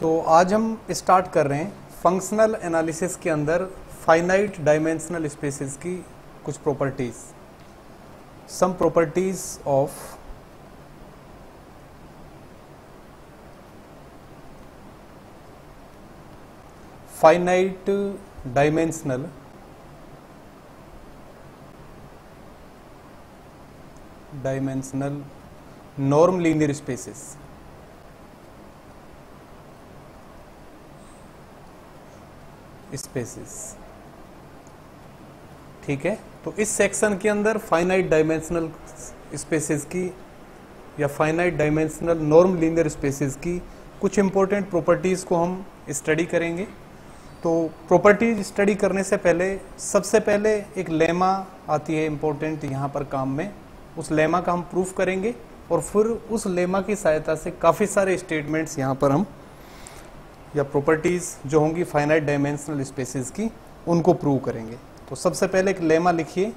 तो आज हम स्टार्ट कर रहे हैं फंक्शनल एनालिसिस के अंदर फाइनाइट डायमेंशनल स्पेसेस की कुछ properties some properties of finite dimensional dimensional norm linear spaces spaces ठीक है? तो इस सेक्शन के अंदर फाइनाइट डायमेंशनल स्पेसिस की या finite dimensional norm linear spaces की कुछ इंपॉर्टेंट प्रॉपर्टीज़ को हम स्टडी करेंगे। तो प्रॉपर्टीज़ स्टडी करने से पहले, सबसे पहले एक लेमा आती है इंपॉर्टेंट यहाँ पर काम में। उस लेमा का हम प्रूफ करेंगे और फिर उस लेमा की सहायता से काफ़ी सारे स्टेटमेंट्स यहाँ पर हम या प्रॉपर्टीज़ जो होंगी फाइनाइट डायमेंशनल स्पेसिस की, उनको प्रूव करेंगे। तो सबसे पहले एक लेमा लिखिए।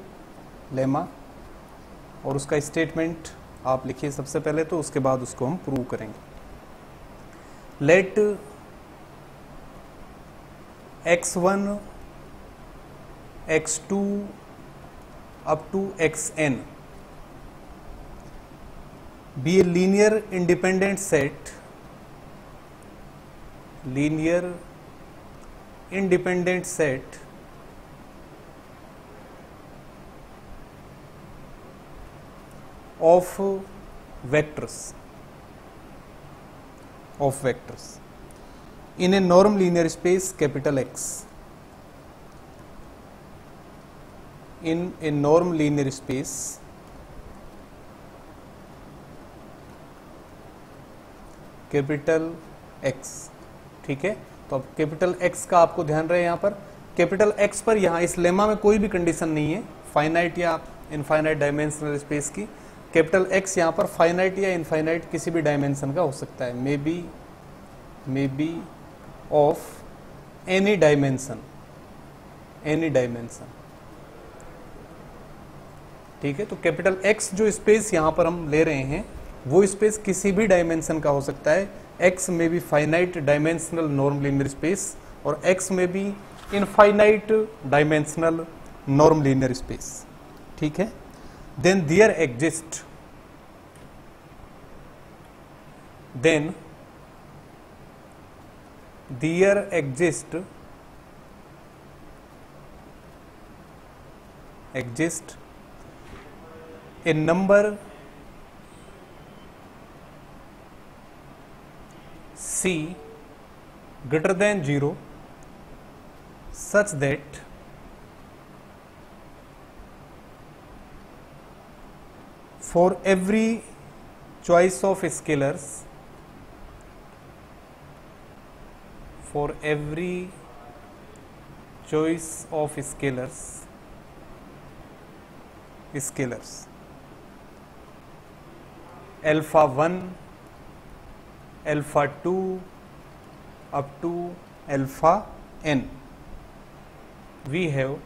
लेमा और उसका स्टेटमेंट आप लिखिए सबसे पहले तो उसके बाद उसको हम प्रूव करेंगे। Let X one X two up to X N be a linear independent set linear independent set of vectors of vectors. In a norm linear space capital X. In a norm linear space capital X ठीक है? तो अब capital x का आपको ध्यान रहे यहाँ पर। कैपिटल एक्स पर यहाँ इस लेमा में कोई भी कंडीशन नहीं है। फाइनाइट या इनफाइनाइट डायमेंशनल स्पेस की। कैपिटल एक्स यहाँ पर फाइनाइट या इनफाइनाइट किसी भी डायमेंशन का हो सकता है। May be may be of any dimension any dimension ठीक है? तो कैपिटल एक्स जो स्पेस यहाँ पर हम ले रहे हैं, वो स्पेस किसी भी डायमेंशन का हो सकता है। X may be finite dimensional norm linear space और x may be infinite dimensional norm linear space ठीक है then there exist then there exist exist a number c greater than 0 such that for every choice of scalars for every choice of scalars scalars alpha 1 alpha two up to alpha N we have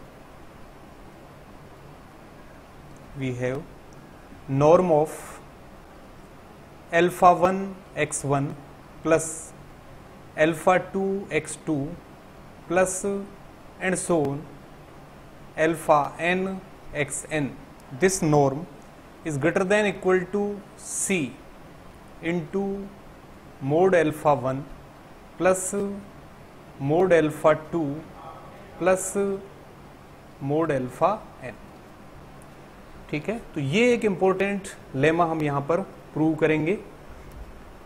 we have norm of alpha one X one plus alpha two X two plus and so on alpha N X N this norm is greater than equal to C in mod alpha one plus mod alpha two plus mod alpha N. ठीक है? तो ये एक important lemma हम यहाँ पर prove करेंगे।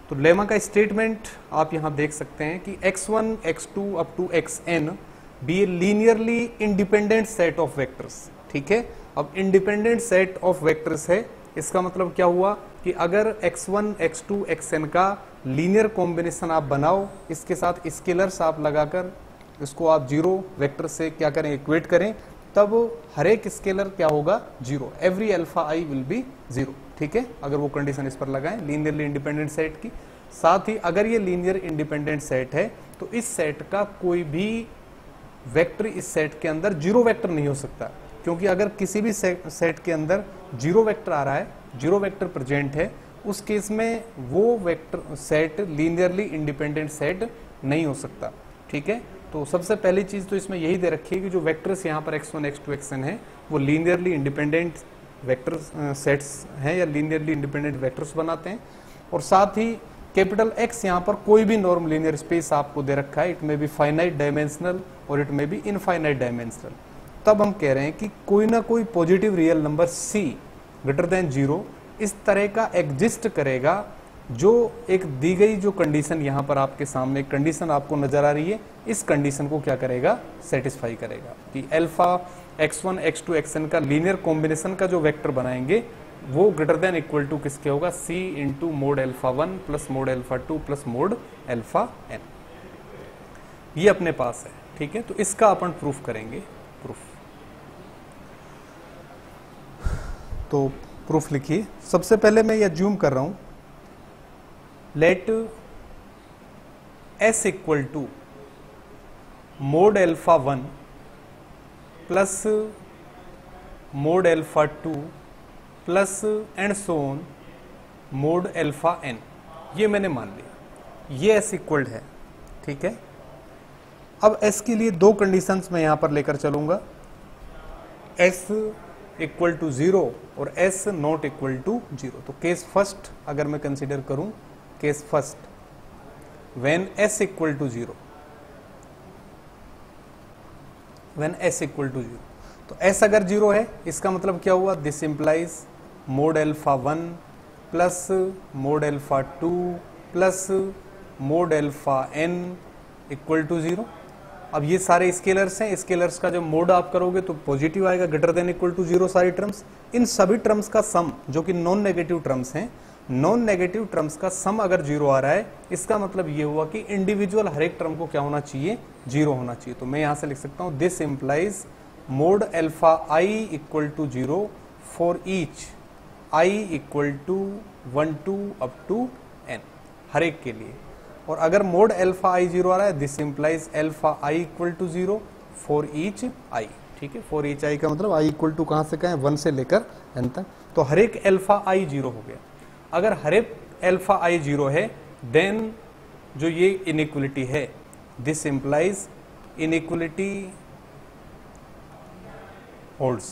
तो लेमा का स्टेटमेंट आप यहाँ देख सकते हैं कि x1, x2 up to X N be a linearly independent set of vectors ठीक है? अब इंडिपेंडेंट सेट ऑफ़ वेक्टर्स है इसका मतलब क्या हुआ कि अगर x1, x2, xn का लीनियर कॉम्बिनेशन आप बनाओ, इसके साथ स्केलर्स आप लगाकर, इसको आप ज़ीरो वेक्टर से क्या करें इक्वेट करें, तब हर एक स्केलर क्या होगा zero every alpha I will be zero ठीक है? अगर वो कंडीशन इस पर लगाएँ लीनियरली इंडिपेंडेंट सेट की. साथ ही अगर ये लीनियर इंडिपेंडेंट सेट है तो इस सेट का कोई भी वेक्टर इस सेट के अंदर ज़ीरो वेक्टर नहीं हो सकता. क्योंकि अगर किसी भी सेट के अंदर ज़ीरो वेक्टर आ रहा है ज़ीरो वेक्टर प्रेजेंट है उस केस में वो vector set linearly independent set नहीं हो सकता। ठीक है? तो सबसे पहली चीज़ तो इसमें यही दे रखी है कि जो वेक्टर्स यहाँ पर x1 x2 xn है, वो लीनियरली इंडिपेंडेंट वेक्टर सेट्स हैं या लीनियरली इंडिपेंडेंट वेक्टर्स बनाते हैं। और साथ ही कैपिटल एक्स यहाँ पर कोई भी नॉर्म लीनियर स्पेस आपको दे रखा है। It may be finite dimensional और it may be infinite dimensional तब हम कह रहे हैं कि कोई ना कोई positive real number C greater than zero इस तरह का एग्जिस्ट करेगा, जो एक दी गई जो कंडीशन यहाँ पर आपके सामने कंडीशन आपको नज़र आ रही है, इस कंडीशन को क्या करेगा? सेटिस्फाई करेगा। कि अल्फ़ा x1 x2 xn का लीनियर कॉम्बिनेशन का जो वेक्टर बनाएँगे, वो ग्रेटर देन इक्वल टू किसके होगा? C into mod alpha one plus mod alpha two plus mod alpha N ये अपने पास है, ठीक है? तो इसका अपन प्रूफ करेंगे। प्रूफ तो प्रूफ लिखिए सबसे पहले मैं ये ज्यूम कर रहा हूँ। Let S equal to mod alpha one plus mod alpha two plus and so on mod alpha N ये मैंने मान लिया। ये एस इक्वल्ड है। ठीक है? अब एस के लिए दो कंडीशंस मैं यहाँ पर लेकर चलूँगा। एस इक्वल टू ज़ीरो और S not equal to zero तो केस फ़र्स्ट अगर मैं कंसिडर करूँ case first when S equal to zero when S equal to zero तो एस अगर ज़ीरो है, इसका मतलब क्या हुआ? This implies mod alpha one plus mod alpha two plus mod alpha N equal to zero अब ये सारे स्केलर्स हैं, स्केलर्स का जब मोड आप करोगे तो पॉजिटिव आएगा greater than equal to zero सारी टर्म्स इन सभी टर्म्स का सम जो कि नॉन नेगेटिव टर्म्स हैं नॉन नेगेटिव टर्म्स का सम अगर ज़ीरो आ रहा है, इसका मतलब ये हुआ कि इंडिविजुअल हर एक टर्म को क्या होना चाहिए? ज़ीरो होना चाहिए। तो मैं यहाँ से लिख सकता हूँ this implies mod alpha I equal to zero for each I equal to one two up to N हर एक के लिए। और अगर मोड एल्फा आई ज़ीरो आ रहा है this implies alpha I equal to zero for each I ठीक है? फॉर ईच आई का मतलब आई इक्वल टू कहाँ से कहें? वन से लेकर एन तक। तो हर एक एल्फा आई ज़ीरो हो गया। अगर हर एक एल्फा आई ज़ीरो है देन जो ये इनइक्वलिटी है this implies inequality holds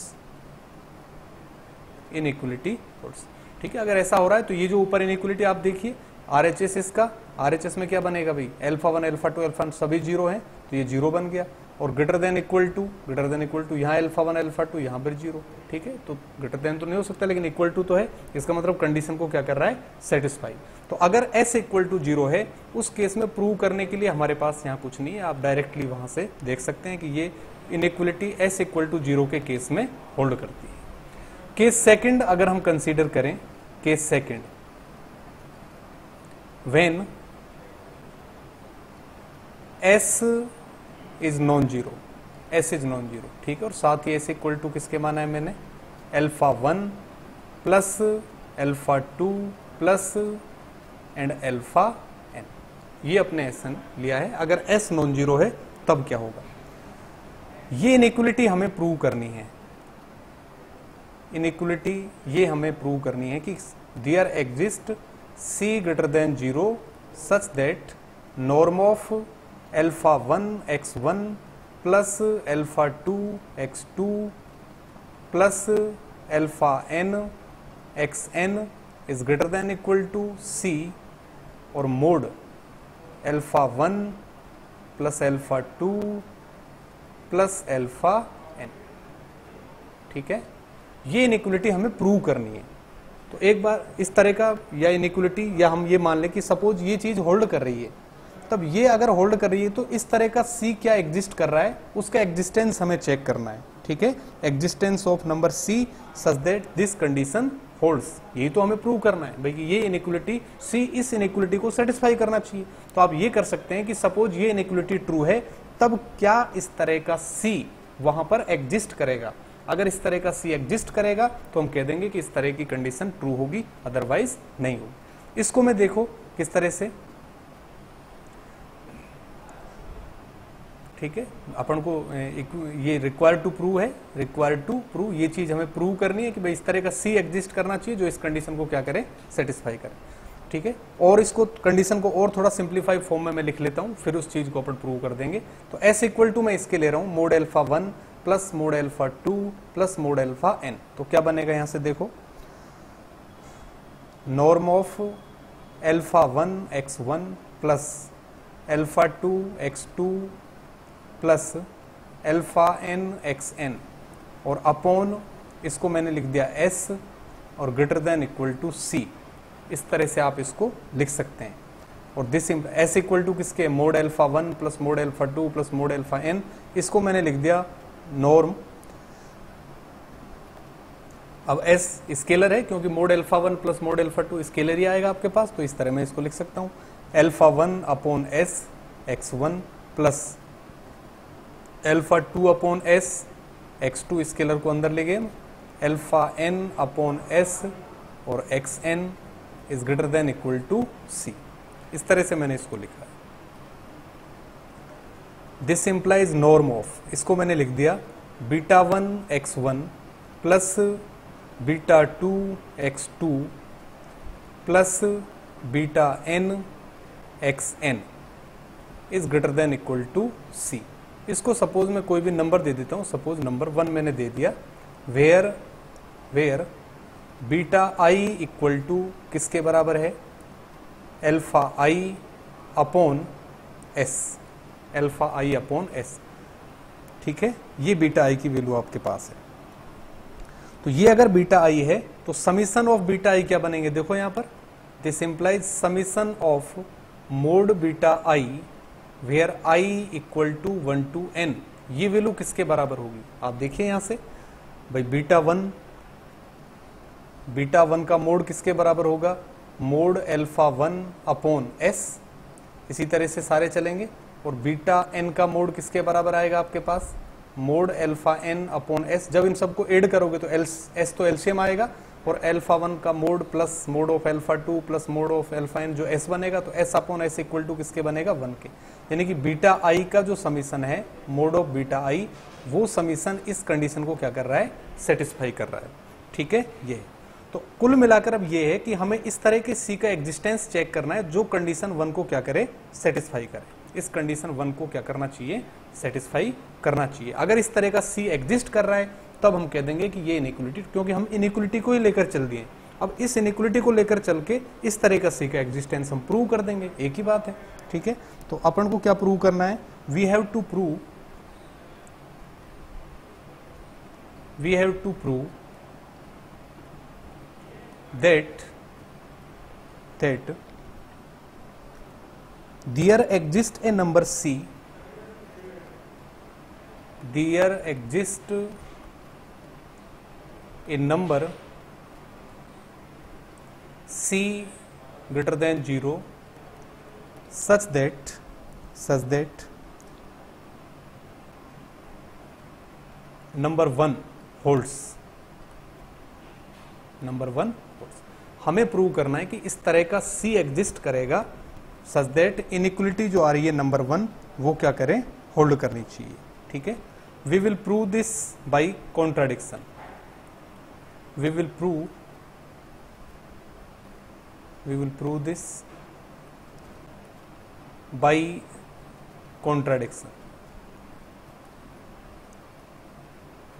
inequality holds ठीक है? अगर ऐसा हो रहा है तो ये जो ऊपर इनइक्वलिटी आप देखिए आर एच एस इसका? आर एच एस में क्या बनेगा भाई? Alpha one alpha two alpha सभी ज़ीरो है तो ये ज़ीरो बन गया। और greater than equal to greater than equal to यहाँ एल्फा वन एल्फा टू यहाँ पर ज़ीरो ठीक है? तो ग्रेटर देन तो नहीं हो सकता, लेकिन इक्वल टू तो है। इसका मतलब कंडीशन को क्या कर रहा है? सेटिस्फाई तो अगर एस इक्वल टू ज़ीरो है, उस केस में प्रूव करने के लिए हमारे पास यहाँ कुछ नहीं है। आप डायरेक्टली वहाँ से देख सकते हैं कि ये inequality S equal to zero के केस में होल्ड करती है। केस सेकेंड अगर हम कंसिडर करें case second when S is non zero S is non zero ठीक है? और साथ ही एस इक्वल टू किसके माना है मैंने? Alpha one plus alpha two plus and alpha N ये अपने एस एन लिया है। अगर एस नॉन ज़ीरो है, तब क्या होगा? ये इनइक्वलिटी हमें प्रूव करनी है। इनइक्वलिटी ये हमें प्रूव करनी है कि there exist zero such that norm of alpha one X one plus alpha two X two plus alpha N X N is greater than equal to C और mod alpha one plus alpha two plus alpha N ठीक है? ये inequality हमें prove करनी है। तो एक बार इस तरह का या इनइक्वलिटी या हम ये मान लें कि सपोज़ ये चीज़ होल्ड कर रही है, तब ये अगर होल्ड कर रही है तो इस तरह का सी क्या एग्जिस्ट कर रहा है, उसका एग्जिस्टेंस हमें चेक करना है, ठीक है? Existence of number C such that this condition holds यही तो हमें प्रूव करना है, भाई ये इनइक्वलिटी सी इस इनइक्वलिटी को सेटिस्फाई करना चाहिए। तो आप ये कर सकते हैं कि सपोज़ ये इनइक्वलिटी ट्रू है, तब क्या इस तरह का सी वहाँ पर एग्जिस्ट करेगा? अगर इस तरह का सी एग्जिस्ट करेगा तो हम कह देंगे कि इस तरह की कंडीशन ट्रू होगी अदरवाइज़ नहीं होगी। इसको मैं देखो किस तरह से। ठीक है? अपन को ये रिक्वायर्ड टू प्रूव है रिक्वायर्ड टू प्रूव ये चीज़ हमें प्रूव करनी है कि भाई इस तरह का सी एग्जिस्ट करना चाहिए, जो इस कंडीशन को क्या करे सेटिस्फाई करे। ठीक है? और इसको कंडीशन को और थोड़ा सिंप्लीफाई फॉर्म में मैं लिख लेता हूँ, फिर उस चीज़ को अपन प्रूव कर देंगे। तो एस इक्वल टू मैं इसके ले रहा हूँ mod alpha one plus mod alpha two plus mod alpha n. तो क्या बनेगा यहाँ से देखो? Norm of alpha one x one plus alpha two x two plus alpha n x n. और अपॉन इसको मैंने लिख दिया एस और greater than equal to c. इस तरह से आप इसको लिख सकते हैं। और दिस एस इक्वल टू किसके? Mod alpha one plus mod alpha two plus mod alpha n. इसको मैंने लिख दिया नॉर्म अब एस स्केलर है, क्योंकि mod alpha one plus mod alpha two scalar ही आएगा आपके पास तो इस तरह मैं इसको लिख सकता हूँ। Alpha one upon s x one plus alpha two upon s x two scalar को अंदर ले गए एल्फा एन अपॉन एस और x n is greater than equal to c इस तरह से मैंने इसको लिखा। दिस इंप्लाइज नॉर्म ऑफ़ इसको मैंने लिख दिया beta one x one plus beta two x two plus beta n x n is greater than equal to c इसको सपोज़ मैं कोई भी नंबर दे देता हूँ सपोज़ नंबर वन मैंने दे दिया where where beta i equal to किसके बराबर है? Alpha i upon s alpha i upon s ठीक है? ये बीटा आई की वैल्यू आपके पास है। तो ये अगर बीटा आई है तो समीशन ऑफ़ बीटा आई क्या बनेंगे? देखो यहाँ पर। This implies summation of mod beta i where i equal to one two n ये वैल्यू किसके बराबर होगी? आप देखिए यहाँ से। भाई बीटा वन बीटा वन का मोड किसके बराबर होगा? Mod alpha one upon s इसी तरह से सारे चलेंगे। और बीटा एन का मोड किसके बराबर आएगा आपके पास? Mod alpha n upon s जब इन सबको एड करोगे तो एल एस तो एल्शियम आएगा और एल्फा वन का mod plus mod of alpha two plus mod of alpha n जो एस बनेगा तो s upon s equal to किसके बनेगा? वन के। यानी कि बीटा आई का जो समीशन है, मोड ऑफ़ बीटा आई वो समीशन इस कंडीशन को क्या कर रहा है? सेटिस्फाई कर रहा है। ठीक है? ये। तो कुल मिलाकर अब ये है कि हमें इस तरह के सी का एग्जिस्टेंस चेक करना है, जो कंडीशन वन को क्या करे? सेटिस्फाई करे। इस कंडीशन वन को क्या करना चाहिए? सेटिस्फाई करना चाहिए। अगर इस तरह का सी एग्जिस्ट कर रहा है, तब हम कह देंगे कि ये इनिक्वलिटी क्योंकि हम इनिक्वलिटी को ही लेकर चल दिए अब इस इनिक्वलिटी को लेकर चल के इस तरह का सी का एग्जिस्टेंस हम प्रूव कर देंगे। एक ही बात है, ठीक है? तो अपन को क्या प्रूव करना है? We have to prove we have to prove that that there exist a number c there exist a number c greater than zero such that such that number one holds number one holds हमें prove करना है कि इस तरह का सी exist करेगा such that inequality जो आ रही है नंबर वन, वो क्या करें? होल्ड करनी चाहिए, ठीक है? We will prove this by contradiction we will prove we will prove this by contradiction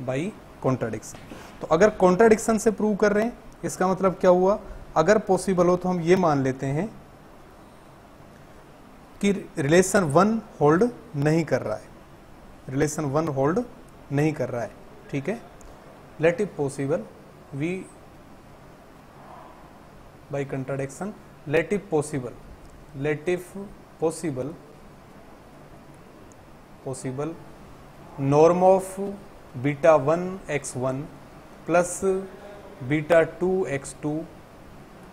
by contradiction तो अगर कॉन्ट्राडिक्शन से प्रूव कर रहे हैं, इसका मतलब क्या हुआ? अगर पॉसिबल हो तो हम ये मान लेते हैं कि रिलेशन वन होल्ड नहीं कर रहा है। रिलेशन वन होल्ड नहीं कर रहा है। ठीक है? Let if possible we by contradiction let if possible let if possible possible norm of beta one x one plus beta two x two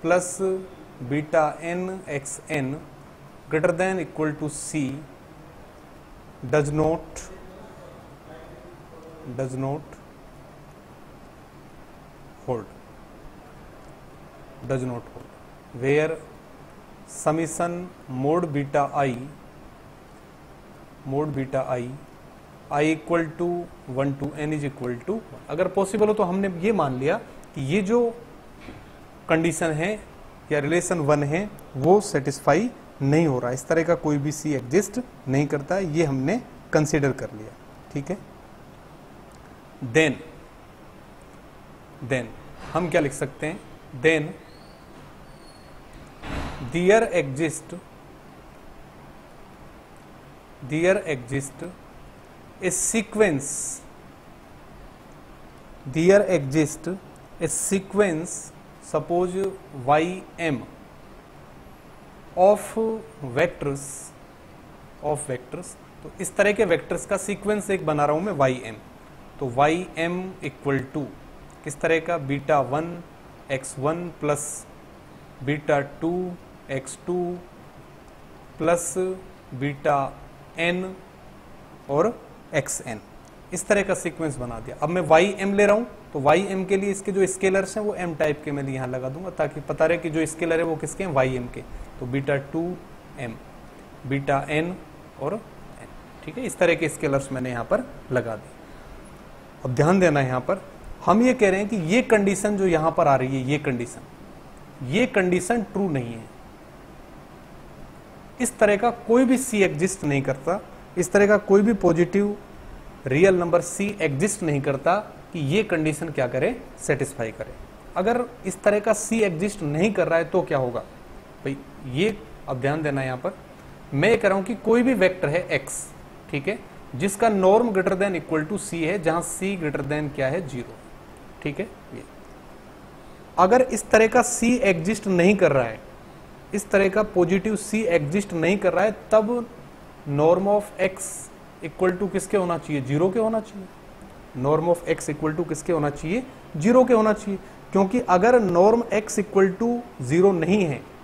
plus beta greater than equal to c does not does not hold does not hold where summation mod beta i mod beta i i equal to one two n is equal to अगर possible हो तो हमने ये मान लिया कि ये जो कंडीशन है या रिलेशन वन है, वो सेटिस्फाई नहीं हो रहा, इस तरह का कोई भी सी एग्जिस्ट नहीं करता, ये हमने कंसिडर कर लिया, ठीक है? देन देन हम क्या लिख सकते हैं? Then there exist there exist a sequence there exist a sequence suppose y m of vectors of vectors तो इस तरह के वेक्टर्स का सीक्वेंस एक बना रहा हूँ मैं वाई एम तो वाई एम इक्वल टू किस तरह का? Beta one x one plus beta two x two plus beta n और एक्स एन इस तरह का सीक्वेंस बना दिया। अब मैं वाई एम ले रहा हूँ तो वाई एम के लिए इसके जो स्केलर्स हैं, वो एम टाइप के मैं यहाँ लगा दूँगा, ताकि पता रहे कि जो स्केलर है, वो किसके हैं? वाई एम के। तो beta two m, beta n और एन, ठीक है? इस तरह के स्केलर्स मैंने यहाँ पर लगा दी अब ध्यान देना यहाँ पर, हम ये कह रहे हैं कि ये कंडीशन जो यहाँ पर आ रही है, ये कंडीशन ये कंडीशन ट्रू नहीं है। इस तरह का कोई भी सी एग्जिस्ट नहीं करता, इस तरह का कोई भी positive real number c exist नहीं करता कि ये कंडीशन क्या करे सेटिस्फाई करे। अगर इस तरह का सी एग्जिस्ट नहीं कर रहा है तो क्या होगा? भाई, ये अब ध्यान देना यहाँ पर। मैं कह रहा हूँ कि कोई भी वेक्टर है एक्स ठीक है, जिसका norm greater than equal to c है, जहाँ सी ग्रेटर देन क्या है? ज़ीरो ठीक है? ये। अगर इस तरह का सी एग्जिस्ट नहीं कर रहा है, इस तरह का पॉजिटिव सी एग्जिस्ट नहीं कर रहा है, तब norm of x equal to किसके होना चाहिए? ज़ीरो के होना चाहिए। Norm of x equal to किसके होना चाहिए? ज़ीरो के होना चाहिए। क्योंकि अगर norm x equal to zero नहीं है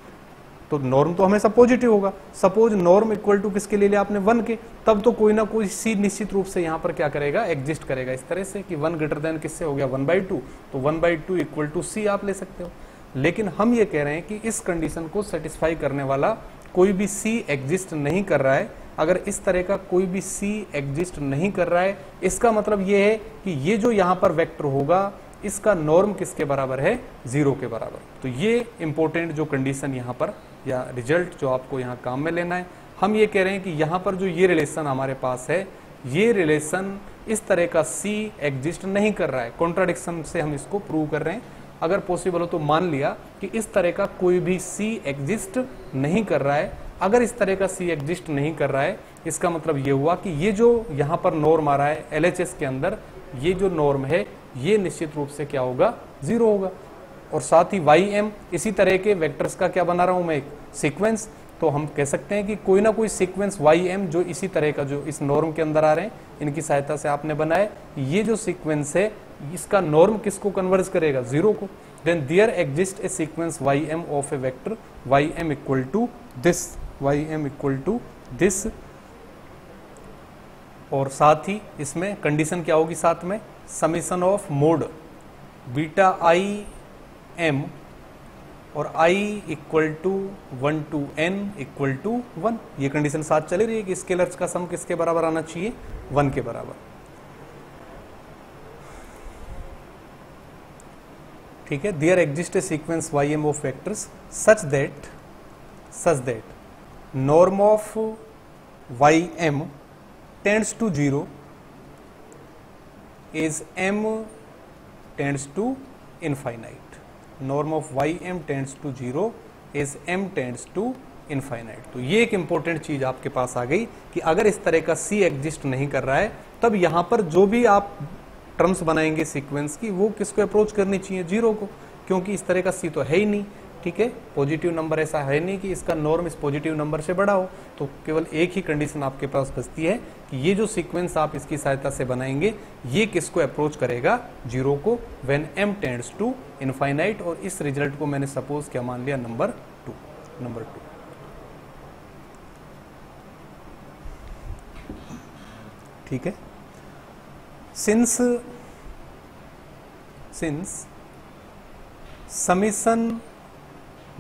तो नॉर्म तो हमेशा पॉजिटिव होगा। सपोज़ नॉर्म इक्वल टू किसके ले लिया आपने? वन के। तब तो कोई ना कोई सी निश्चित रूप से यहाँ पर क्या करेगा? एग्जिस्ट करेगा। इस तरह से कि वन ग्रेटर देन किससे हो गया? वन बाई टू तो one by two equal to c आप ले सकते हो। लेकिन हम ये कह रहे हैं कि इस कंडीशन को सेटिस्फाई करने वाला कोई भी सी एग्जिस्ट नहीं कर रहा है। अगर इस तरह का कोई भी सी एग्जिस्ट नहीं कर रहा है, इसका मतलब ये है कि ये जो यहाँ पर वेक्टर होगा, इसका नॉर्म किसके बराबर है? ज़ीरो के बराबर। तो ये इंपॉर्टेंट जो कंडीशन यहाँ पर या रिज़ल्ट जो आपको यहाँ काम में लेना है। हम ये कह रहे हैं कि यहाँ पर जो ये रिलेशन हमारे पास है, ये रिलेशन इस तरह का सी एग्जिस्ट नहीं कर रहा है। कॉन्ट्राडिक्शन से हम इसको प्रूव कर रहे हैं। अगर पॉसिबल हो तो मान लिया कि इस तरह का कोई भी सी एग्जिस्ट नहीं कर रहा है। अगर इस तरह का सी एग्जिस्ट नहीं कर रहा है, इसका मतलब ये हुआ कि ये जो यहाँ पर नॉर्म आ रहा है एलएचएस के अंदर, ये जो नॉर्म है, ये निश्चित रूप से क्या होगा? ज़ीरो होगा। और साथ ही वाई एम इसी तरह के वेक्टर्स का क्या बना रहा हूँ मैं एक सीक्वेंस तो हम कह सकते हैं कि कोई ना कोई सीक्वेंस वाई एम जो इसी तरह का जो इस नॉर्म के अंदर आ रहे हैं, इनकी सहायता से आपने बनाए ये जो सीक्वेंस है, इसका नॉर्म किसको कन्वर्ज करेगा? ज़ीरो को। Then there exist a sequence y m of a vector y m equal to this y m equal to this और साथ ही इसमें कंडीशन क्या होगी साथ में? Summation of mod beta i m और i equal to one two n equal to one ये कंडीशन साथ चली रही है कि स्केलर्स का सम किसके बराबर आना चाहिए? वन के बराबर। ठीक है? There exist a sequence y m of factors such that such that norm of y m tends to zero is m tends to infinite. Norm of y m tends to zero is m tends to infinite तो ये एक important चीज़ आपके पास आ गई कि अगर इस तरह का सी एग्जिस्ट नहीं कर रहा है, तब यहाँ पर जो भी आप टर्म्स बनाएँगे सीक्वेंस की, वो किसको अप्रोच करनी चाहिए? ज़ीरो को। क्योंकि इस तरह का सी तो है ही नहीं। ठीक है? पॉजिटिव नंबर ऐसा है नहीं कि इसका नॉर्म इस पॉजिटिव नंबर से बड़ा हो तो केवल एक ही कंडीशन आपके पास बचती है कि ये जो सीक्वेंस आप इसकी सहायता से बनाएँगे, ये किसको अप्रोच करेगा? ज़ीरो को when m tends to infinite और इस रिज़ल्ट को मैंने सपोज़ क्या मान लिया? नंबर टू नंबर टू ठीक है? Since since summation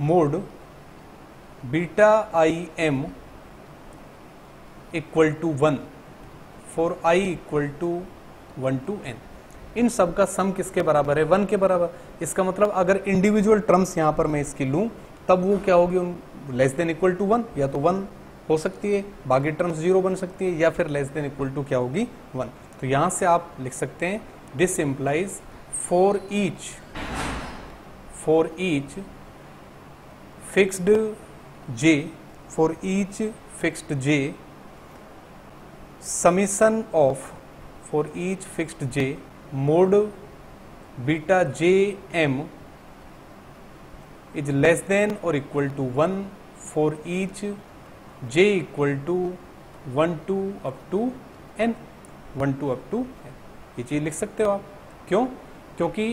mod beta i m equal to one, for i equal to one two n. इन सब का सम किसके बराबर है? वन के बराबर। इसका मतलब अगर इंडिविजुअल टर्म्स यहाँ पर मैं इसकी लूँ, तब वो क्या होगी? Less than equal to one या तो वन हो सकती है, बाकी टर्म्स ज़ीरो बन सकती है, या फिर लेस देन इक्वल टू क्या होगी? वन तो यहाँ से आप लिख सकते हैं this implies for each for each fixed j for each fixed j summation of for each fixed j mod beta j m is less than or equal to 1 for each j equal to 1 to up to n 1 to up to n ये चीज़ लिख सकते हो आप क्यों क्योंकि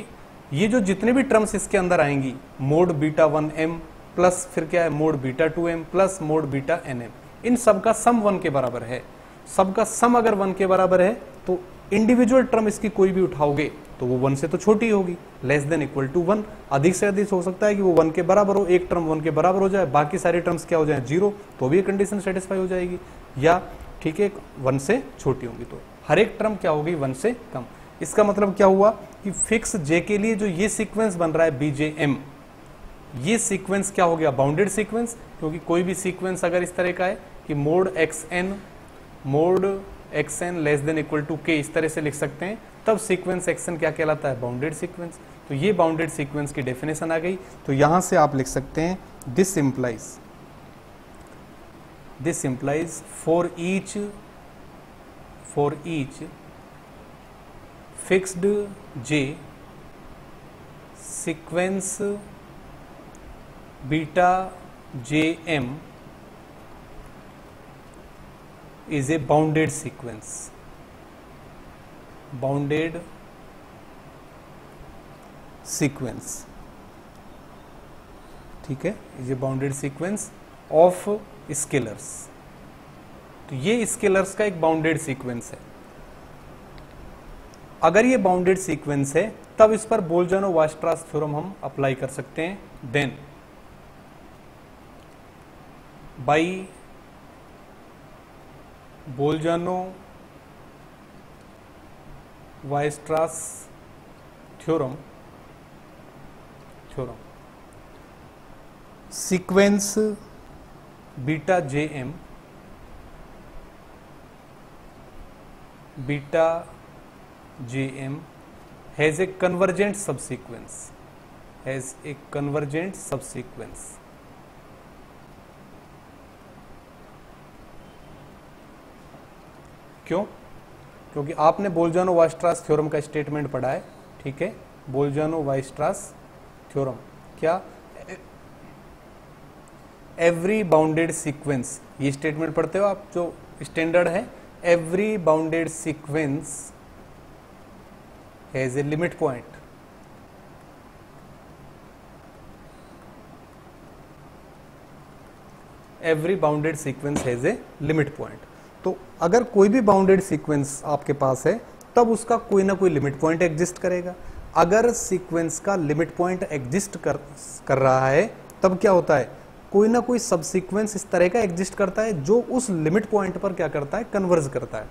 ये जो जितने भी टर्म्स इसके अंदर आएँगी mod beta one m plus फिर क्या है, mod beta two m plus mod beta n m. इन सब का सम वन के बराबर है। सबका सम अगर वन के बराबर है तो इंडिविजुअल टर्म इसकी कोई भी उठाओगे तो वो वन से तो छोटी होगी। Less than equal to one, अधिक से अधिक हो सकता है कि वो वन के बराबर हो, एक टर्म वन के बराबर हो जाए, बाकी सारे टर्म्स क्या हो जाए, ज़ीरो तो भी कंडीशन सेटिस्फाई हो जाएगी। या ठीक है, वन से छोटी होगी तो। हर एक टर्म क्या होगी, वन से कम। इसका मतलब क्या हुआ कि फिक्स जे के लिए जो ये सीक्वेंस बन रहा है बीजे एम ये सीक्वेंस क्या हो गया? बाउंडेड सीक्वेंस क्योंकि कोई भी सीक्वेंस अगर इस तरह का है कि mod x n mod x n less than equal to k इस तरह से लिख सकते हैं, तब सीक्वेंस एक्स एन क्या कहलाता है? बाउंडेड सीक्वेंस तो ये बाउंडेड सीक्वेंस की डेफिनेशन आ गई। तो यहाँ से आप लिख सकते हैं this implies this implies for each for each fixed j sequence beta j m is a bounded sequence. Bounded sequence. ठीक है? Is a bounded sequence of scalars तो ये स्केलर्स का एक बाउंडेड सीक्वेंस है. अगर ये बाउंडेड सीक्वेंस है, तब इस पर बोलजानो वास्ट्रास थ्योरम हम अप्लाई कर सकते हैं. Then by Bolzano Weierstrass theorem theorem. Sequence beta j m, beta j m has a convergent subsequence, has a convergent subsequence. क्यों? क्योंकि आपने बोलजानो वाइस्ट्रास थ्योरम का स्टेटमेंट पढ़ा है, ठीक है? Bolzano Weierstrass theorem. क्या? एवरी बाउंडेड सीक्वेंस, ये स्टेटमेंट पढ़ते हो आप जो स्टैंडर्ड है, every bounded sequence has a limit point. Every bounded sequence has a limit point. तो अगर कोई भी बाउंडेड सीक्वेंस आपके पास है, तब उसका कोई ना कोई लिमिट पॉइंट एग्जिस्ट करेगा। अगर सीक्वेंस का लिमिट पॉइंट एग्जिस्ट कर कर रहा है, तब क्या होता है? कोई ना कोई सब सीक्वेंस इस तरह का एग्जिस्ट करता है, जो उस लिमिट पॉइंट पर क्या करता है? कन्वर्ज करता है।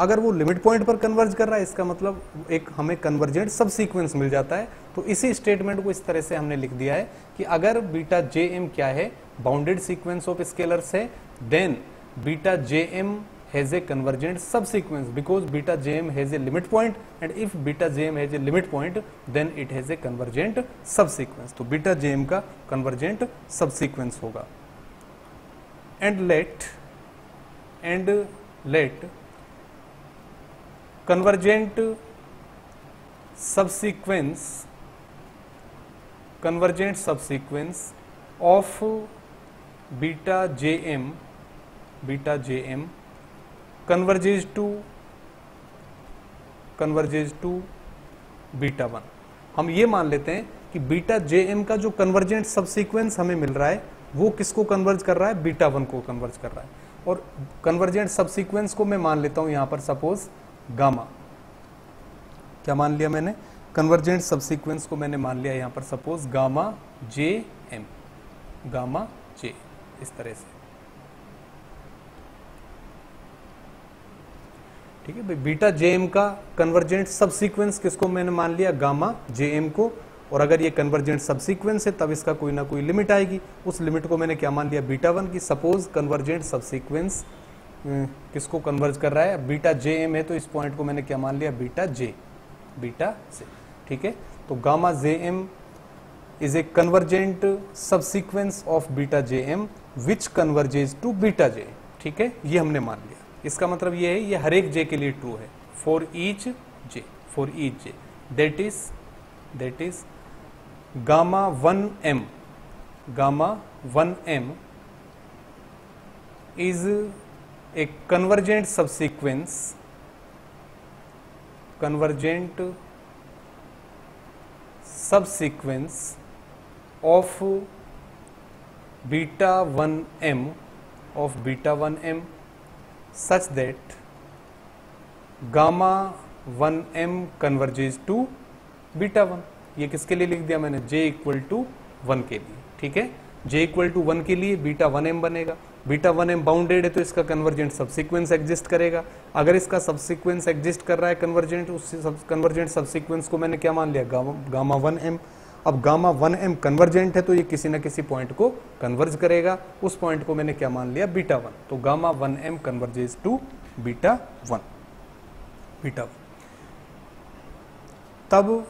अगर वो लिमिट पॉइंट पर कन्वर्ज कर रहा है, इसका मतलब एक हमें कन्वर्जेंट सब सीक्वेंस मिल जाता है। तो इसी स्टेटमेंट को इस तरह से हमने लिख दिया है कि अगर बीटा जे एम क्या है? बाउंडेड सीक्वेंस ऑफ़ स्केलर्स है then beta jm has a convergent subsequence because beta jm has a limit point and if beta jm has a limit point then it has a convergent subsequence तो beta jm का convergent subsequence होगा and let and let convergent subsequence convergent subsequence of beta jm beta jm converges to converges to beta one. हम ये मान लेते हैं कि beta जे M का जो कन्वर्जेंट सबसीक्वेंस हमें मिल रहा है, वो किसको कन्वर्ज कर रहा है? बीटा वन को कन्वर्ज कर रहा है। और कन्वर्जेंट सबसीक्वेंस को मैं मान लेता हूँ यहाँ पर सपोज़ गामा क्या मान लिया मैंने? कन्वर्जेंट सबसीक्वेंस को मैंने मान लिया यहाँ पर suppose gamma j m. Gamma j, इस तरह से। ठीक है? भाई बीटा जे एम का कन्वर्जेंट सब सीक्वेंस किसको मैंने मान लिया? गामा जे एम को। और अगर ये कन्वर्जेंट सब सीक्वेंस है, तब इसका कोई ना कोई लिमिट आएगी। उस लिमिट को मैंने क्या मान लिया? बीटा वन की। सपोज़ कन्वर्जेंट सब सीक्वेंस किसको कन्वर्ज कर रहा है? बीटा जे एम है तो इस पॉइंट को मैंने क्या मान लिया? बीटा जे बीटा जे, ठीक है? तो gamma j m is a convergent subsequence of beta j m which converges to beta j, ठीक है? ये हमने मान लिया। इसका मतलब ये है, ये हर एक जे के लिए ट्रू है। For each j for each j that is that is gamma one m gamma one m is a convergent subsequence convergent subsequence of beta one m of beta one m such that gamma 1m converges to beta 1 ये किसके लिए लिख दिया मैंने? j equal to one के लिए, ठीक है? j इक्वल टू वन के लिए बीटा वन एम बनेगा। बीटा वन एम बाउंडेड है तो इसका कन्वर्जेंट सबसिक्वेंस एग्जिस्ट करेगा। अगर इसका सबसिक्वेंस एग्जिस्ट कर रहा है कन्वर्जेंट उस कन्वर्जेंट सबसिक्वेंस को मैंने क्या मान लिया? गामा वन एम अब गामा वन एम कन्वर्जेंट है तो ये किसी ना किसी पॉइंट को कन्वर्ज करेगा। उस पॉइंट को मैंने क्या मान लिया? बीटा वन तो gamma one m converges to beta one beta one तब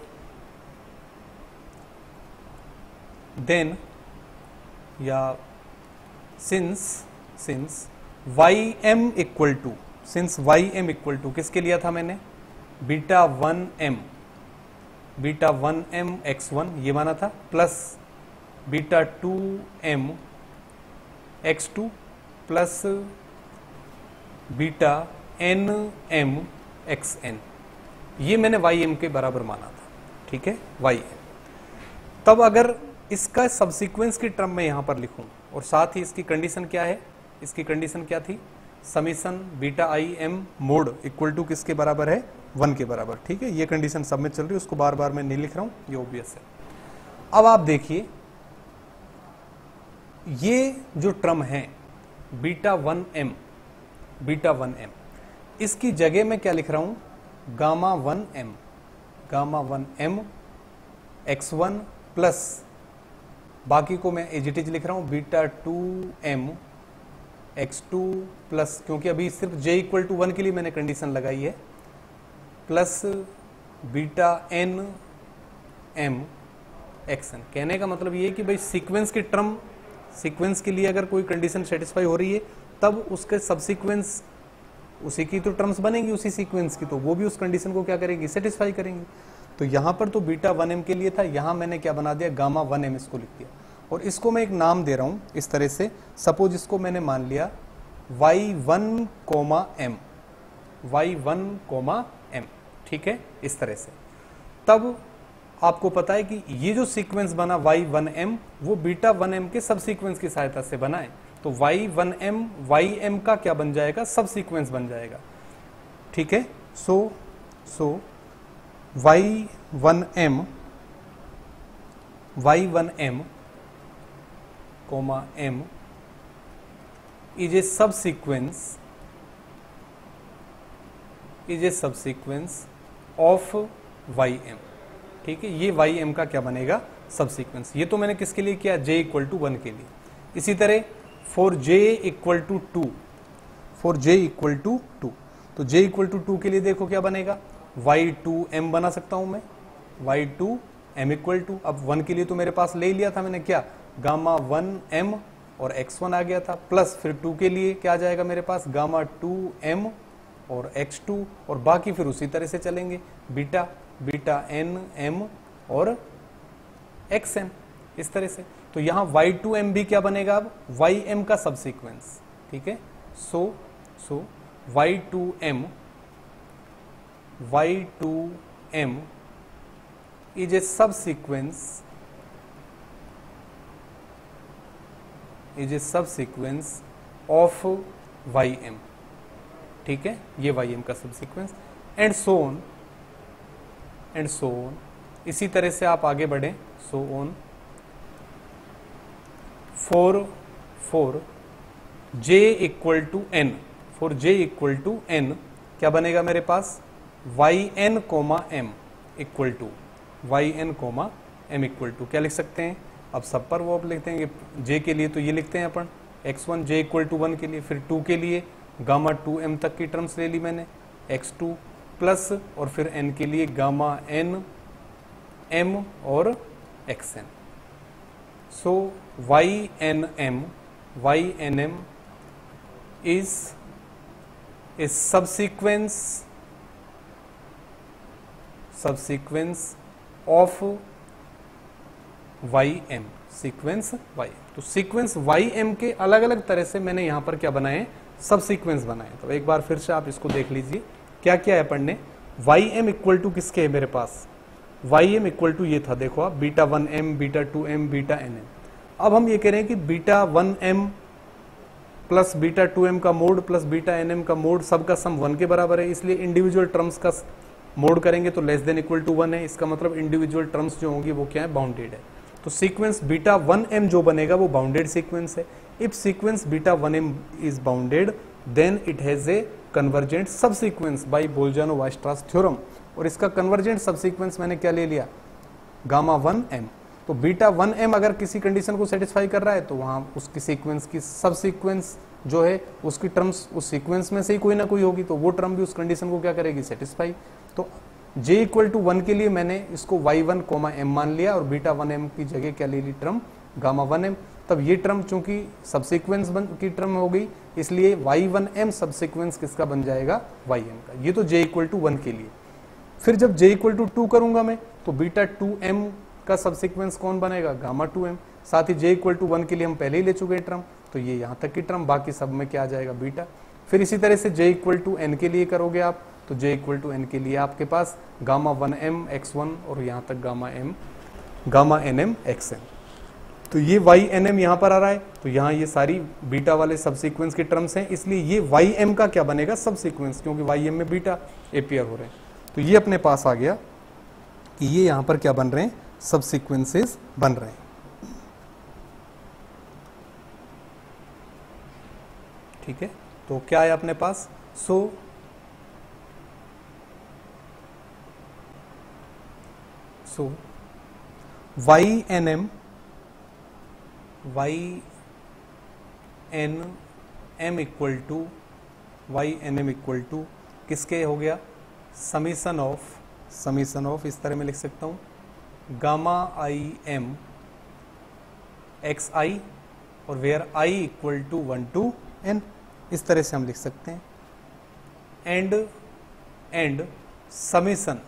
देन या since since y m equal to since y m equal to किसके लिया था मैंने? Beta one m beta one m x one, ये माना था, plus beta two m x two, plus beta n m x n. ये मैंने Y M के बराबर माना था, ठीक है? Y m. तब अगर इसका सब्सिक्वेंस की टर्म में यहाँ पर लिखूं, और साथ ही इसकी कंडीशन क्या है? इसकी कंडीशन क्या थी? Summation beta i m mod equal to किसके बराबर है? वन के बराबर, ठीक है? ये कंडीशन सब में चल रही है, उसको बार बार मैं नहीं लिख रहा हूँ, ये ओबियस है। अब आप देखिए, ये जो ट्रम है beta one m beta one m इसकी जगह में क्या लिख रहा हूँ? Gamma one m gamma one m x one plus बाकी को मैं एजिटिज लिख रहा हूँ beta two m x two plus क्योंकि अभी सिर्फ़ जे इक्वल टू वन के लिए मैंने कंडीशन लगाई है। Plus beta n m x n कहने का मतलब ये कि भाई सीक्वेंस के टर्म सीक्वेंस के लिए अगर कोई कंडीशन सेटिस्फाई हो रही है, तब उसके सबसीक्वेंस उसी की तो टर्म्स बनेंगी, उसी सीक्वेंस की तो वो भी उस कंडीशन को क्या करेंगी? सेटिस्फाई करेंगी। तो यहाँ पर तो बीटा वन एम के लिए था, यहाँ मैंने क्या बना दिया? गामा वन एम इसको लिख दिया। और इसको मैं एक नाम दे रहा हूँ, इस तरह से। सपोज़ इसको मैंने मान लिया y one comma m y one comma ठीक है? इस तरह से। तब आपको पता है कि ये जो सीक्वेंस बना वाई वन एम वो बीटा वन एम के सब सीक्वेंस की सहायता से बना है। तो y one m y m का क्या बन जाएगा? सब सीक्वेंस बन जाएगा। ठीक है? So so y one m y one m comma m is a subsequence is ए सब a subsequence of ym ठीक है? ये वाई एम का क्या बनेगा? सबसीक्वेंस ये तो मैंने किसके लिए किया? जे इक्वल टू वन के लिए। इसी तरह for j equal to two for j equal to two तो जे इक्वल टू टू के लिए देखो क्या बनेगा? वाई टू एम बना सकता हूँ मैं। Y two m equal to अब वन के लिए तो मेरे पास ले लिया था मैंने क्या? गामा वन एम और एक्स वन आ गया था। प्लस फिर टू के लिए क्या आ जाएगा मेरे पास? गामा टू एम और एक्स टू और बाकी फिर उसी तरह से चलेंगे। बीटा बीटा एन एम और एक्स एन इस तरह से। तो यहाँ वाई टू एम भी क्या बनेगा अब? वाई एम का सब सीक्वेंस ठीक है? So so y two m y two m is a subsequence is A subsequence of y M ठीक है? ये वाई एम का subsequence and so on and so so on इसी तरह से आप आगे बढ़े. So on for for j equal to n for j equal to n क्या बनेगा मेरे पास? Y n comma m equal to y n comma m equal to क्या लिख सकते हैं? अब सब पर वो अब लिखते हैं जे के लिए तो ये लिखते हैं अपन. X one j equal to one के लिए, फिर टू के लिए. गामा टू एम तक की टर्म्स ले ली मैंने, एक्स टू प्लस और फिर एन के लिए गामा एन, एम और x n. So y n m y n m is a subsequence subsequence of y m sequence y तो सीक्वेंस वाई एम के अलग अलग तरह से मैंने यहाँ पर क्या बनाए सब सीक्वेंस बनाए। तो एक बार फिर से आप इसको देख लीजिए। क्या क्या है पढ़ने? वाई एम इक्वल टू किसके है मेरे पास? वाई एम इक्वल टू ये था, देखो आप beta one m beta two m beta n m अब हम ये कह रहे हैं कि beta one m plus beta two m का mod plus beta n m का मोड सबका सम वन के बराबर है, इसलिए इंडिविजुअल टर्म्स का मोड करेंगे तो less than equal to one है। इसका मतलब इंडिविजुअल टर्म्स जो होंगी वो क्या है? बाउंडेड है। तो सीक्वेंस बीटा वन एम जो बनेगा वो बाउंडेड सीक्वेंस है। Sequence beta one m is bounded it has a convergent subsequence by Bolzano Weierstrass theorem और इसका सब सीक्वेंस मैंने क्या ले लिया? गामा वन एम तो बीटा वन एम अगर किसी कंडीशन को सेटिस्फाई कर रहा है तो वहाँ उसकी सीक्वेंस की सब सीक्वेंस जो है, उसकी टर्म्स उस सीक्वेंस में से ही कोई ना कोई होगी तो वो टर्म भी उस कंडीशन को क्या करेगी? सेटिस्फाई तो j इक्वल टू वन के लिए मैंने इसको y1 वन कोमा एम मान लिया और बीटा वन एम की जगह क्या ले ली टर्म गामा वन एम तब ये टर्म चूँकि सबसिक्वेंस बन, की टर्म हो गई, इसलिए y1 वन एम सबसिक्वेंस किसका बन जाएगा? ym का। ये तो j इक्वल टू वन के लिए। फिर जब j इक्वल टू टू करूँगा मैं तो बीटा टू एम का सबसिक्वेंस कौन बनेगा? गामा टू एम साथ ही j इक्वल टू वन के लिए हम पहले ही ले चुके हैं टर्म तो ये यहाँ तक की टर्म बाकी सब में क्या आ जाएगा? बीटा फिर इसी तरह से जे इक्वल टू एन के लिए करोगे आप तो j इक्वल टू एन के लिए आपके पास gamma one m x one और यहाँ तक gamma m gamma n m x n तो ये वाई एन एम यहाँ पर आ रहा है। तो यहाँ ये सारी बीटा वाले सब सीक्वेंस के टर्म्स हैं इसलिए ये वाई एम का क्या बनेगा सब सीक्वेंस क्योंकि वाई एम में बीटा एपियर हो रहे हैं। तो ये अपने पास आ गया कि ये यहाँ पर क्या बन रहे हैं? सब सीक्वेंसेस बन रहे हैं। ठीक है? तो क्या है अपने पास? So so, so n n m n m equal to, y n m equal to किसके हो गया? समीसन ऑफ़ समीसन ऑफ़, इस तरह में लिख सकता हूँ। Gamma i m, x i और where i equal to one two n, इस तरह से हम लिख सकते हैं। And and, summation,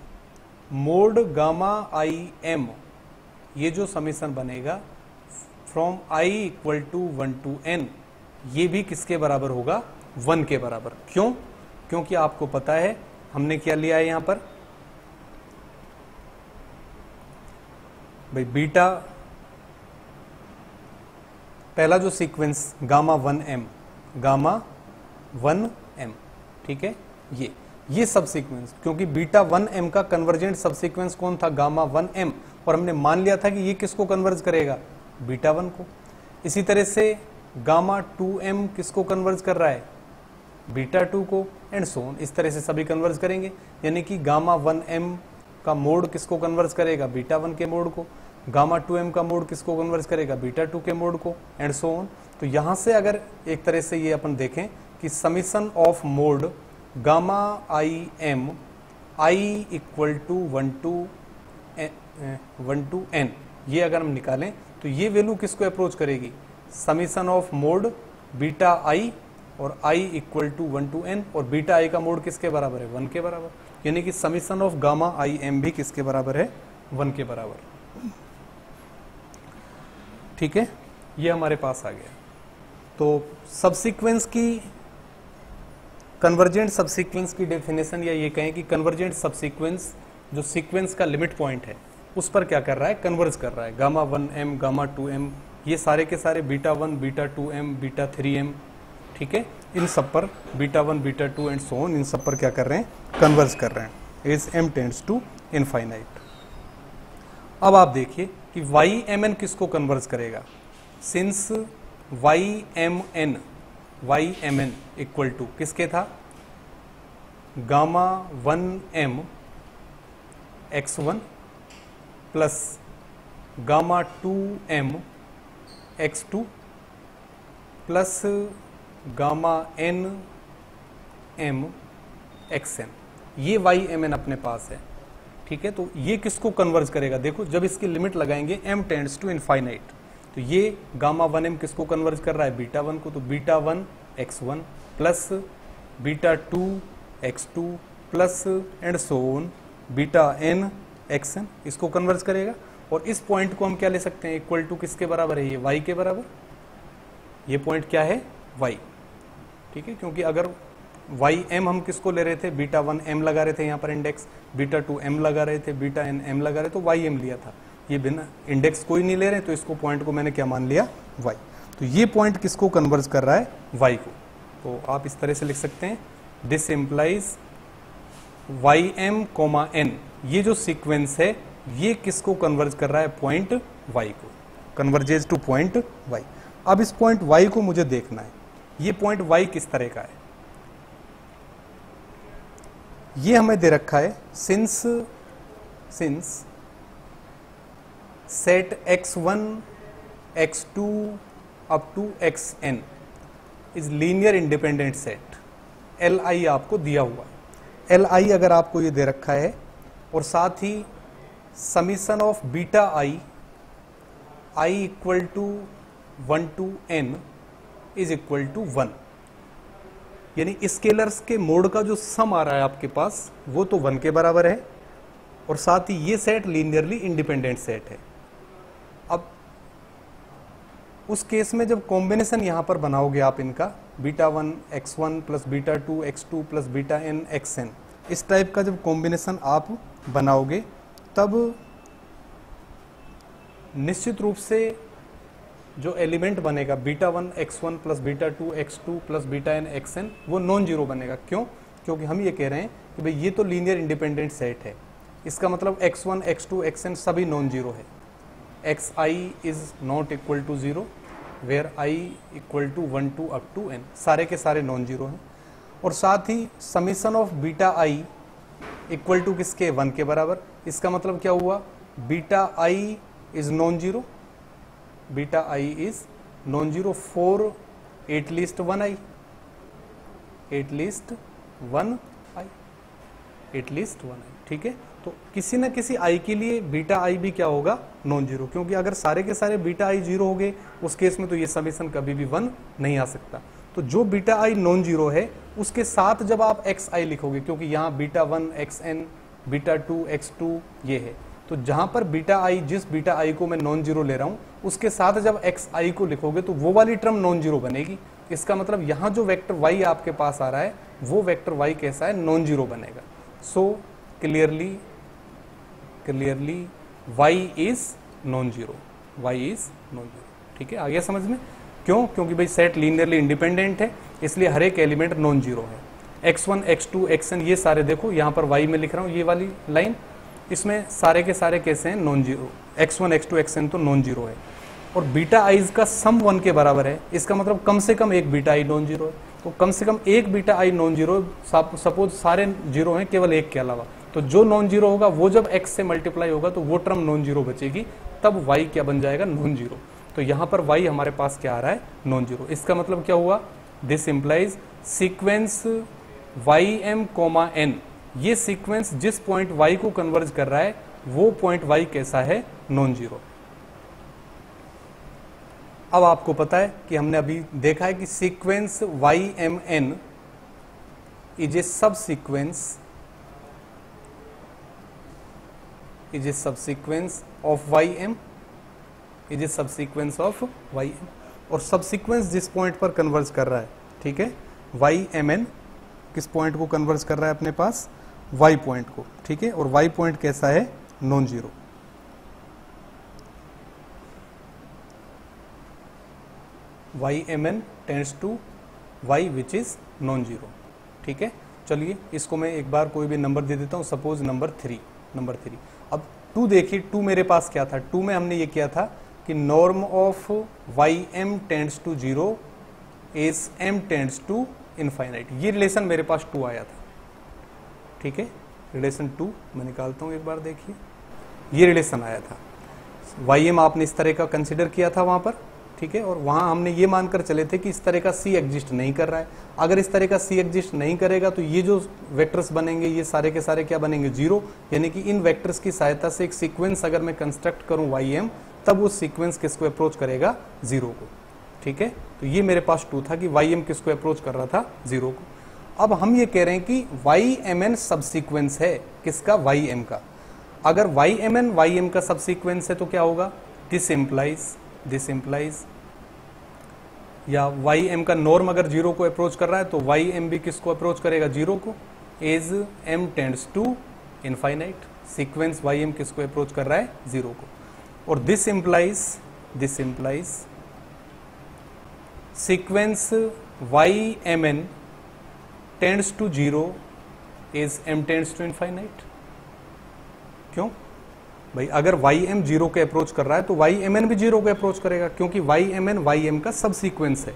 mod gamma i m, ये जो समीशन बनेगा from i equal to one two n ये भी किसके बराबर होगा? वन के बराबर। क्यों? क्योंकि आपको पता है, हमने क्या लिया है यहाँ पर? भाई बीटा, पहला जो sequence gamma one m, gamma one m, ठीक है? ये ये सब सीक्वेंस क्योंकि बीटा वन एम का कन्वर्जेंट सब सीक्वेंस कौन था? गामा वन एम, और हमने मान लिया था कि ये किसको कन्वर्ज करेगा? बीटा वन को। इसी तरह से गामा टू एम किसको कन्वर्ज कर रहा है? बीटा टू को एंड सोन इस तरह से सभी कन्वर्ज करेंगे। यानी कि गामा वन एम का मोड किसको कन्वर्ज करेगा? बीटा वन के मोड को। गामा टू एम का मोड किसको कन्वर्ज करेगा? बीटा टू के मोड को एंड सो ऑन तो यहाँ से अगर एक तरह से ये अपन देखें कि summation of mod gamma i m i equal to one two one two n ये अगर हम निकालें तो ये वैल्यू किसको अप्रोच करेगी? Summation of mod beta i और i equal to one two n और बीटा आई का मोड किसके बराबर है? वन के बराबर। यानी कि summation of gamma i m भी किसके बराबर है? वन के बराबर। ठीक है? ये हमारे पास आ गया। तो सबसिक्वेंस की कन्वर्जेंट सबसीक्वेंस की डेफिनेशन या ये कहें कि कन्वर्जेंट सबसीक्वेंस जो सीक्वेंस का लिमिट पॉइंट है उस पर क्या कर रहा है? कन्वर्ज कर रहा है। Gamma one m gamma two m ये सारे के सारे beta one beta two m beta three m ठीक है? इन सब पर beta one beta two and so on इन सब पर क्या कर रहे हैं? कन्वर्ज कर रहे हैं। As m tends to infinite अब आप देखिए कि वाई एम एन किसको कन्वर्ज करेगा? Since y m n y m n equal to किसके था? Gamma one m x one plus gamma two m x two plus gamma n m x n ये Y M N अपने पास है। ठीक है? तो ये किसको कन्वर्ज करेगा? देखो, जब इसकी लिमिट लगाएँगे एम टेंड्स टू इनफाइनाइट तो ये गामा वन एम किसको कन्वर्ज कर रहा है? बीटा वन को। तो beta one x one plus beta two x two plus and so on beta n x n, इसको कन्वर्ज करेगा और इस पॉइंट को हम क्या ले सकते हैं? इक्वल टू किसके बराबर है? ये वाई के बराबर। ये पॉइंट क्या है? वाई ठीक है? क्योंकि अगर वाई एम हम किसको ले रहे थे? बीटा वन एम लगा रहे थे यहाँ पर इंडेक्स बीटा टू एम लगा रहे थे बीटा एन एम लगा रहे तो वाई एम लिया था। ये बिना इंडेक्स कोई नहीं ले रहे तो इसको पॉइंट को मैंने क्या मान लिया? वाई तो ये पॉइंट किसको कन्वर्ज कर रहा है? वाई को। तो आप इस तरह से लिख सकते हैं। This implies y m comma n ये जो सीक्वेंस है, ये किसको कन्वर्ज कर रहा है? पॉइंट वाई को। कन्वर्जेज टू पॉइंट वाई अब इस पॉइंट वाई को मुझे देखना है। ये पॉइंट वाई किस तरह का है? ये हमें दे रखा है since since set x one x two up to x n is linear independent set L I आपको दिया हुआ है। एल आई अगर आपको ये दे रखा है और साथ ही summation of beta i i equal to one two n is equal to one यानी स्केलर्स के मोड का जो सम आ रहा है आपके पास, वो तो वन के बराबर है और साथ ही ये सेट लीनियरली इंडिपेंडेंट सेट है। अब उस केस में जब कॉम्बिनेशन यहाँ पर बनाओगे आप इनका beta one x one plus beta two x two plus beta n x n इस टाइप का जब कॉम्बिनेशन आप बनाओगे, तब निश्चित रूप से जो एलिमेंट बनेगा, beta one, x one plus beta two, x two plus beta n, x n, वो नॉन ज़ीरो बनेगा। क्यों? क्योंकि हम ये कह रहे हैं कि भाई ये तो लीनियर इंडिपेंडेंट सेट है। इसका मतलब x one, x two, x n सभी नॉन ज़ीरो है। X i is not equal to zero, where i equal to one two up to n. सारे के सारे नॉन ज़ीरो हैं। और साथ ही summation of beta i equal to किसके? One के बराबर। इसका मतलब क्या हुआ? Beta i is non zero. Beta i is non zero. For, at least one i. At least one i. At least one i. ठीक है? तो किसी ना किसी आई के लिए बीटा आई भी क्या होगा? Non zero. क्योंकि अगर सारे के सारे बीटा आई ज़ीरो हो गए, उस केस में तो ये समीशन कभी भी वन नहीं आ सकता। तो जो बीटा आई नॉन ज़ीरो है उसके साथ जब आप एक्स आई लिखोगे, क्योंकि यहाँ beta one x n beta two x two ये है। तो जहाँ पर बीटा आई जिस बीटा आई को मैं नॉन ज़ीरो ले रहा हूँ, उसके साथ जब एक्स आई को लिखोगे तो वो वाली टर्म नॉन ज़ीरो बनेगी। इसका मतलब यहाँ जो वेक्टर वाई आपके पास आ रहा है, वो वेक्टर वाई कैसा है? नॉन ज़ीरो बनेगा। So clearly clearly y is non zero y is non zero ठीक है? आ गया समझ में? क्यों? क्योंकि भाई सेट लीनियरली इंडिपेंडेंट है। इसलिए हर एक एलिमेंट नॉन ज़ीरो है x1, x2, xn ये सारे देखो यहाँ पर y में लिख रहा हूँ ये वाली लाइन इसमें सारे के सारे कैसे हैं non zero x one x two x n तो नॉन ज़ीरो है। और बीटा आईज का सम वन के बराबर है। इसका मतलब कम से कम एक बीटा आई नॉन ज़ीरो है। तो कम से कम एक beta i non zero suppose सारे ज़ीरो हैं केवल एक के अलावा। तो जो नॉन ज़ीरो होगा वो जब एक्स से मल्टीप्लाई होगा तो वो टर्म नॉन ज़ीरो बचेगी। तब वाई क्या बन जाएगा नॉन ज़ीरो तो यहाँ पर वाई हमारे पास क्या आ रहा है? नॉन ज़ीरो इसका मतलब क्या हुआ? This implies sequence y m comma n ये सीक्वेंस जिस पॉइंट वाई को कन्वर्ज कर रहा है, वो पॉइंट वाई कैसा है? नॉन ज़ीरो अब आपको पता है कि हमने अभी देखा है कि sequence y m n is a subsequence is a subsequence of y m is a subsequence of Y M और सब सीक्वेंस जिस पॉइंट पर कन्वर्ज कर रहा है, ठीक है? वाई एम एन किस पॉइंट को कन्वर्ज कर रहा है अपने पास? वाई पॉइंट को, ठीक है? और वाई पॉइंट कैसा है? Non zero y m n tends to y which is non zero ठीक है? चलिए, इसको मैं एक बार कोई भी नंबर दे देता हूँ। Suppose number three number three अब टू देखिए टू मेरे पास क्या था? टू में हमने ये किया था कि norm of y m tends to zero as m tends to infinite ये रिलेशन मेरे पास टू आया था। ठीक है? रिलेशन टू मैं निकालता हूँ एक बार देखिए। ये रिलेशन आया था। वाई एम आपने इस तरह का कंसिडर किया था वहाँ पर। ठीक है? और वहाँ हमने ये मानकर चले थे कि इस तरह का सी एग्जिस्ट नहीं कर रहा है। अगर इस तरह का सी एग्जिस्ट नहीं करेगा तो ये जो वेक्टर्स बनेंगे, ये सारे के सारे क्या बनेंगे? ज़ीरो यानी कि इन वेक्टर्स की सहायता से एक सीक्वेंस अगर मैं कंस्ट्रक्ट करूँ वाई एम तब उस सीक्वेंस किसको अप्रोच करेगा? ज़ीरो को। ठीक है? तो ये मेरे पास टू था कि वाई एम किसको अप्रोच कर रहा था? ज़ीरो को। अब हम ये कह रहे हैं कि Y M N subsequence है। किसका? वाई का। अगर Y M N Y M का सब है तो क्या होगा? दिस इंप्लाइज दिस इंप्लाइज या वाई एम का नॉर्म अगर ज़ीरो को अप्रोच कर रहा है तो वाई एम भी किसको अप्रोच करेगा? ज़ीरो को। As m tends to infinite sequence y m किसको अप्रोच कर रहा है? ज़ीरो को। और this implies this implies sequence y m n tends to zero as m tends to infinite क्यों? भाई, अगर वाई एम ज़ीरो के अप्रोच कर रहा है तो एन भी ज़ीरो के अप्रोच करेगा, क्योंकि वाई एम का सब सीक्वेंस है।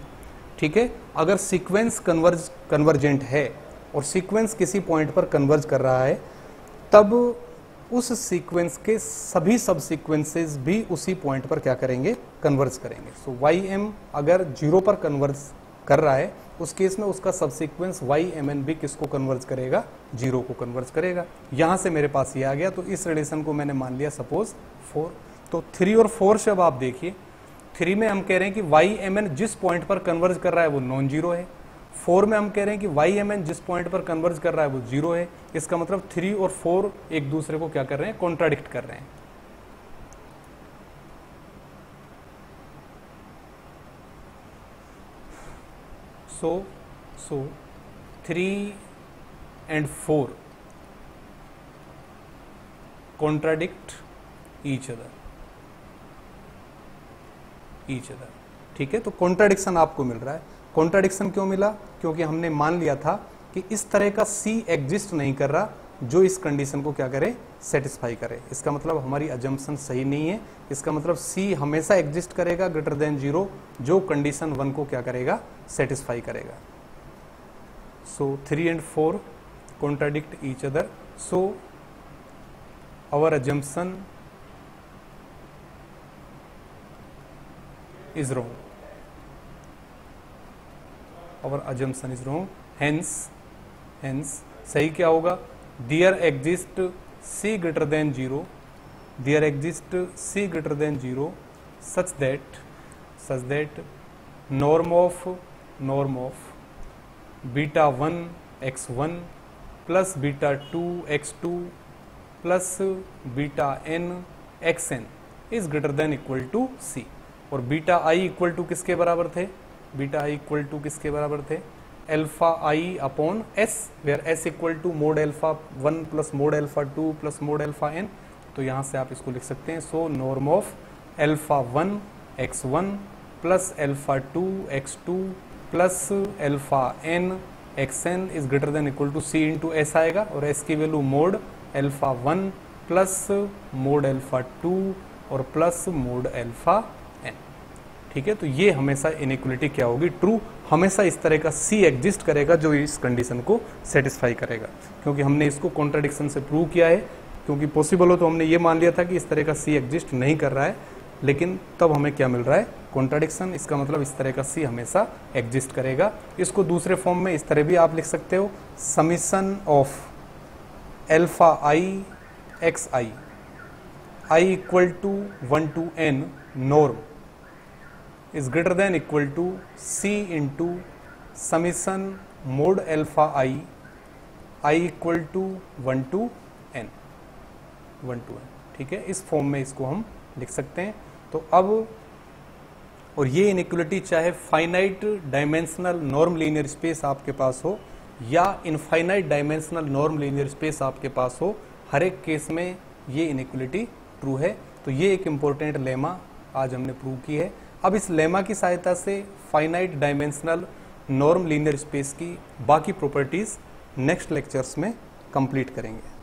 ठीक है? अगर सीक्वेंस कन्वर्ज कन्वर्जेंट है और सीक्वेंस किसी पॉइंट पर कन्वर्ज कर रहा है, तब उस सीक्वेंस के सभी सब सीक्वेंसेस भी उसी पॉइंट पर क्या करेंगे? कन्वर्ज करेंगे। सो वाई एम अगर ज़ीरो पर कन्वर्ज कर रहा है, उस केस में उसका सबसिक्वेंस वाई एम एन भी किसको कन्वर्ज करेगा? ज़ीरो को कन्वर्ज करेगा। यहाँ से मेरे पास ये आ गया तो इस रिलेशन को मैंने मान लिया सपोज़ फोर तो थ्री और फोर से अब आप देखिए थ्री में हम कह रहे हैं कि वाई एम एन जिस पॉइंट पर कन्वर्ज कर रहा है, वो नॉन ज़ीरो है। फोर में हम कह रहे हैं कि वाई एम एन जिस पॉइंट पर कन्वर्ज कर रहा है वो ज़ीरो है। इसका मतलब थ्री और फोर एक दूसरे को क्या कर रहे हैं? कॉन्ट्राडिक्ट कर रहे हैं। So so three and four contradict each other each other ठीक है? तो कॉन्ट्राडिक्शन आपको मिल रहा है। कॉन्ट्राडिक्शन क्यों मिला? क्योंकि हमने मान लिया था कि इस तरह का सी एग्जिस्ट नहीं कर रहा जो इस कंडीशन को क्या करे? सेटिस्फाई करे। इसका मतलब हमारी अजम्पन सही नहीं है। इसका मतलब सी हमेशा एग्जिस्ट करेगा ग्रेटर देन ज़ीरो जो कंडीशन वन को क्या करेगा? सेटिस्फाई करेगा। So three and four contradict each other so our assumption is wrong. Our assumption is wrong hence hence सही क्या होगा there exist c greater than 0 there exist c greater than 0 such that such that norm of norm of beta 1 x1 plus beta 2 x2 plus beta n xn is greater than equal to c और beta I equal to किसके बराबर थे beta I equal to किसके बराबर थे? Alpha i upon s where s equal to mod alpha one plus mod alpha two plus mod alpha n. तो यहाँ से आप इसको लिख सकते हैं। So norm of alpha one x one plus alpha two x two plus alpha n x n is greater than equal to c into s आएगा। और एस की value mod alpha one plus mod alpha two और plus mod alpha ठीक है? तो ये हमेशा inequality क्या होगी? ट्रू हमेशा इस तरह का सी एग्जिस्ट करेगा जो इस कंडीशन को सेटिस्फाई करेगा। क्योंकि हमने इसको कॉन्ट्राडिक्शन से प्रूव किया है। क्योंकि पॉसिबल हो तो हमने ये मान लिया था कि इस तरह का सी एग्जिस्ट नहीं कर रहा है। लेकिन तब हमें क्या मिल रहा है? कॉन्ट्राडिक्शन इसका मतलब इस तरह का सी हमेशा एग्जिस्ट करेगा। इसको दूसरे फॉर्म में इस तरह भी आप लिख सकते हो। Summation of alpha i x i i equal to one to n norm is greater than equal to c into summation mod alpha i i equal to one to n one to n ठीक है? इस form में इसको हम लिख सकते हैं। तो अब, और ये इनइक्वलिटी चाहे finite dimensional norm linear space आपके पास हो, या infinite dimensional norm linear space आपके पास हो, हर एक केस में ये इनइक्वलिटी ट्रू है। तो ये एक इंपॉर्टेंट लेमा आज हमने प्रूव की है। अब इस लेमा की सहायता से finite dimensional norm linear space की बाकी प्रॉपर्टीज़ नेक्स्ट लेक्चर्स में कंप्लीट करेंगे।